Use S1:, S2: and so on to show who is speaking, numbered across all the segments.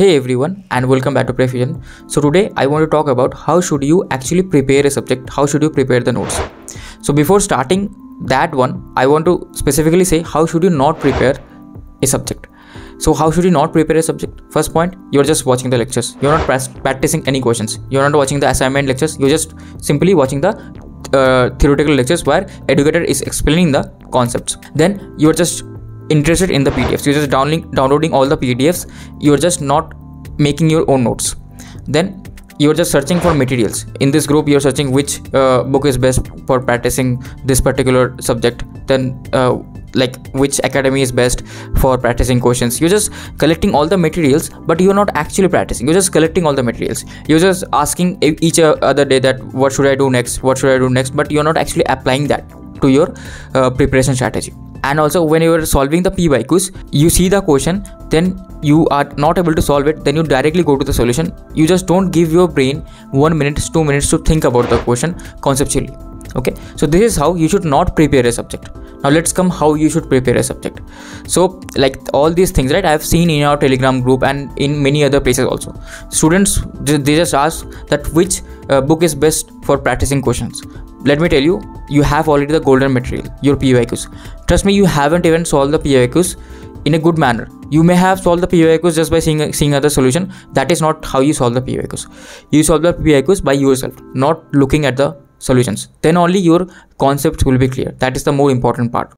S1: Hey everyone and welcome back to PrepFusion. So today I want to talk about how should you actually prepare a subject, how should you prepare the notes. So before starting that one, I want to specifically say how should you not prepare a subject. So how should you not prepare a subject? First point, you're just watching the lectures. You're not practicing any questions. You're not watching the assignment lectures. You're just simply watching the uh, theoretical lectures where educator is explaining the concepts. Then you're just interested in the pdfs you're just downloading downloading all the pdfs you're just not making your own notes. Then you're just searching for materials. In this group you're searching which uh, book is best for practicing this particular subject. Then uh, like which academy is best for practicing questions. You're just collecting all the materials but you're not actually practicing. You're just collecting all the materials. You're just asking each other day that what should i do next what should i do next but you're not actually applying that to your uh, preparation strategy and also when you are solving the pyqs you see the question then you are not able to solve it then you directly go to the solution. You just don't give your brain one minute two minutes to think about the question conceptually. Okay? So this is how you should not prepare a subject. Now let's come how you should prepare a subject. So like all these things right i have seen in our telegram group and in many other places also. Students they just ask that which uh, book is best for practicing questions let me tell you you have already the golden material your pyqs trust me you haven't even solved the pyqs in a good manner. You may have solved the pyqs just by seeing seeing other solution. That is not how you solve the pyqs you solve the pyqs by yourself not looking at the solutions. Then only your concepts will be clear. That is the more important part.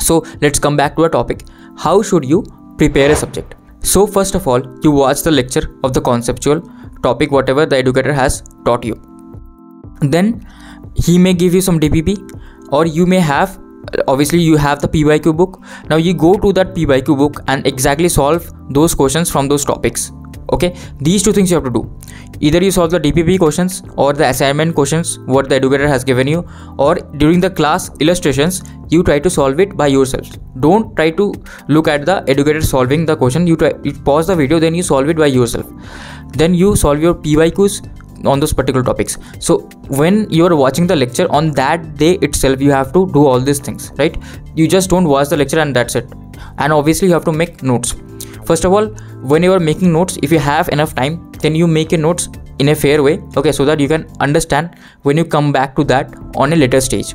S1: So let's come back to a topic. How should you prepare a subject? So first of all you watch the lecture of the conceptual topic whatever the educator has taught you. Then he may give you some dpp or you may have obviously you have the pyq book. Now you go to that pyq book and exactly solve those questions from those topics. Okay? These two things you have to do. Either you solve the dpp questions or the assignment questions what the educator has given you or during the class illustrations you try to solve it by yourself. Don't try to look at the educator solving the question. You try you pause the video then you solve it by yourself. Then you solve your pyqs on those particular topics. So when you are watching the lecture on that day itself you have to do all these things right? You just don't watch the lecture and that's it. And obviously you have to make notes. First of all when you are making notes if you have enough time then you make your notes in a fair way okay so that you can understand when you come back to that on a later stage.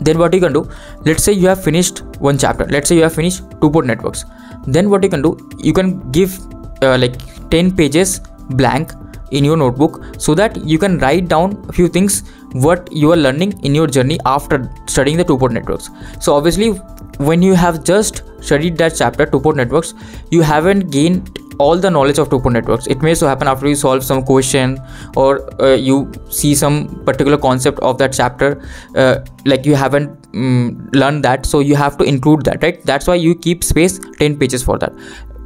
S1: Then what you can do let's say you have finished one chapter let's say you have finished two port networks. Then what you can do you can give uh, like 10 pages blank in your notebook so that you can write down a few things what you are learning in your journey after studying the two port networks. So obviously when you have just studied that chapter two port networks you haven't gained all the knowledge of two port networks. It may so happen after you solve some question or uh, you see some particular concept of that chapter uh, like you haven't um, learned that so you have to include that right? That's why you keep space 10 pages for that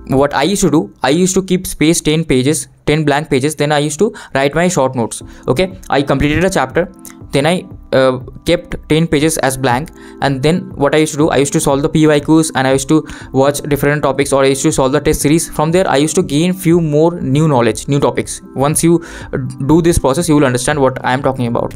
S1: what i used to do i used to keep space 10 pages 10 blank pages then i used to write my short notes okay? I completed a chapter then i uh, kept 10 pages as blank and then what i used to do i used to solve the pyqs and i used to watch different topics or i used to solve the test series. From there i used to gain few more new knowledge new topics. Once you do this process you will understand what i am talking about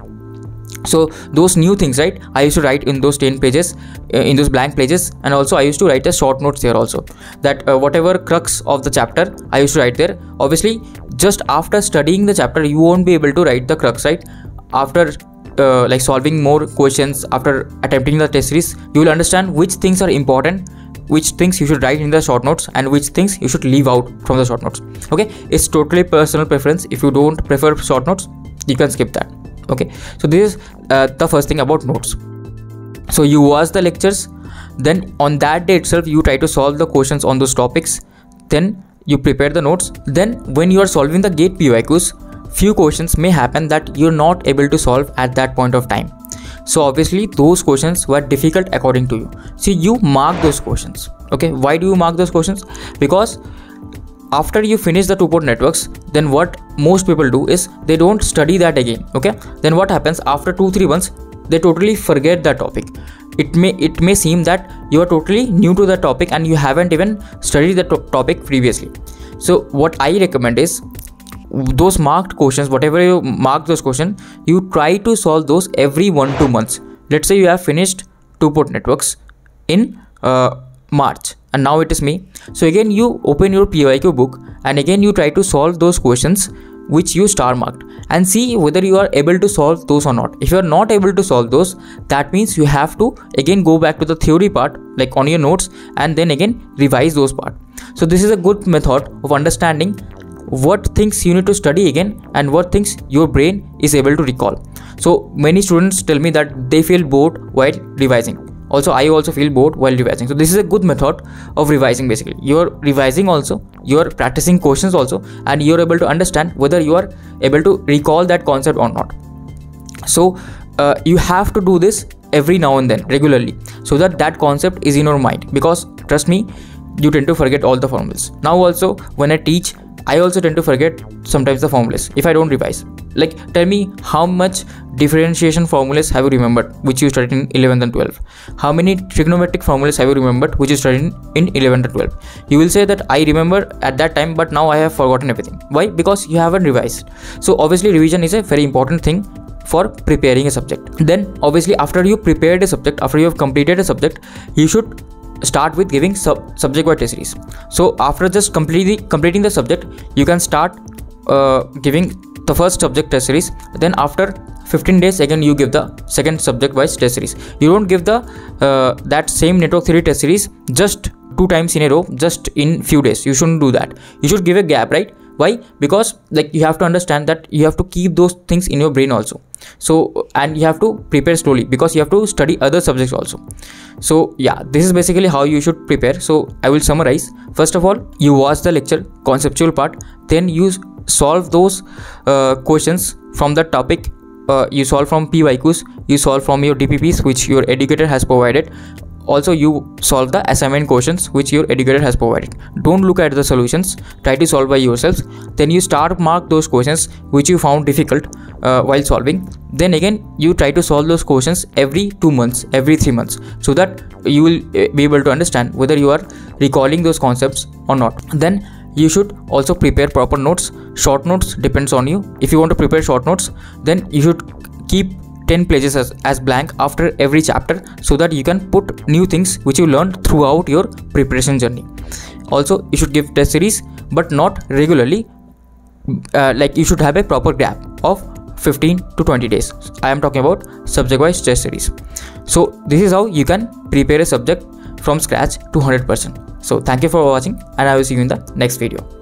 S1: so those new things right? I used to write in those 10 pages uh, in those blank pages and also i used to write the short notes there also. That uh, whatever crux of the chapter i used to write there. Obviously just after studying the chapter you won't be able to write the crux right? After uh, like solving more questions after attempting the test series you will understand which things are important which things you should write in the short notes and which things you should leave out from the short notes. Okay? It's totally personal preference. If you don't prefer short notes you can skip that okay. So this is uh, the first thing about notes. So you watch the lectures. Then on that day itself you try to solve the questions on those topics. Then you prepare the notes. Then when you are solving the gate pyqs few questions may happen that you're not able to solve at that point of time. So obviously those questions were difficult according to you. See you mark those questions. Okay. Why do you mark those questions? Because after you finish the two port networks then what most people do is they don't study that again okay? Then what happens after 2 3 months they totally forget that topic. It may it may seem that you are totally new to the topic and you haven't even studied the to- topic previously. So what i recommend is those marked questions whatever you mark those questions you try to solve those every one two months. Let's say you have finished two port networks in uh, march and now it is me. So again you open your pyq book and again you try to solve those questions which you star marked and see whether you are able to solve those or not. If you are not able to solve those that means you have to again go back to the theory part like on your notes and then again revise those part. So this is a good method of understanding what things you need to study again and what things your brain is able to recall. So many students tell me that they feel bored while revising also i also feel bored while revising. So this is a good method of revising basically. You're revising also you're practicing questions also and you're able to understand whether you are able to recall that concept or not. So uh, you have to do this every now and then regularly so that that concept is in your mind. Because trust me you tend to forget all the formulas. Now also when i teach I also tend to forget sometimes the formulas if I don't revise. Like, tell me how much differentiation formulas have you remembered which you studied in 11th and 12th? How many trigonometric formulas have you remembered which you studied in 11th and 12th? You will say that I remember at that time, but now I have forgotten everything. Why? Because you haven't revised. So, obviously, revision is a very important thing for preparing a subject. Then, obviously, after you prepared a subject, after you have completed a subject, you should start with giving sub- subject wise test series. So after just completely completing the subject you can start uh, giving the first subject test series. Then after 15 days again you give the second subject wise test series. You don't give the uh, that same network theory test series just two times in a row just in few days. You shouldn't do that. You should give a gap right? Why? Because like you have to understand that you have to keep those things in your brain also so and you have to prepare slowly because you have to study other subjects also. So yeah this is basically how you should prepare. So i will summarize. First of all you watch the lecture conceptual part then you solve those uh, questions from the topic uh, you solve from pyqs you solve from your dpps which your educator has provided also you solve the assignment questions which your educator has provided. Don't look at the solutions. Try to solve by yourselves. Then you start mark those questions which you found difficult uh, while solving. Then again you try to solve those questions every 2 months every 3 months so that you will uh, be able to understand whether you are recalling those concepts or not. Then you should also prepare proper notes. Short notes depends on you. If you want to prepare short notes then you should keep 10 pages as, as blank after every chapter so that you can put new things which you learned throughout your preparation journey. Also you should give test series but not regularly. Uh, like you should have a proper gap of 15 to 20 days. I am talking about subject wise test series. So this is how you can prepare a subject from scratch to 100% so thank you for watching and i will see you in the next video